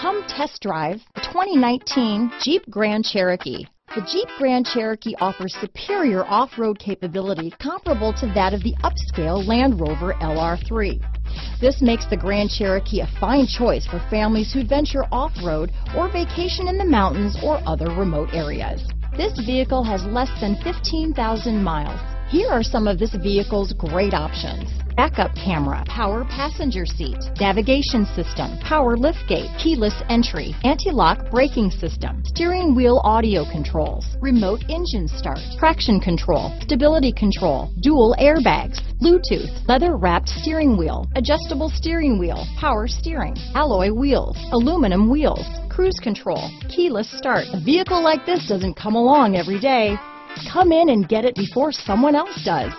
Come test drive the 2019 Jeep Grand Cherokee. The Jeep Grand Cherokee offers superior off-road capability comparable to that of the upscale Land Rover LR3. This makes the Grand Cherokee a fine choice for families who venture off-road or vacation in the mountains or other remote areas. This vehicle has less than 15,000 miles. Here are some of this vehicle's great options. Backup camera, power passenger seat, navigation system, power liftgate, keyless entry, anti-lock braking system, steering wheel audio controls, remote engine start, traction control, stability control, dual airbags, Bluetooth, leather wrapped steering wheel, adjustable steering wheel, power steering, alloy wheels, aluminum wheels, cruise control, keyless start. A vehicle like this doesn't come along every day. Come in and get it before someone else does.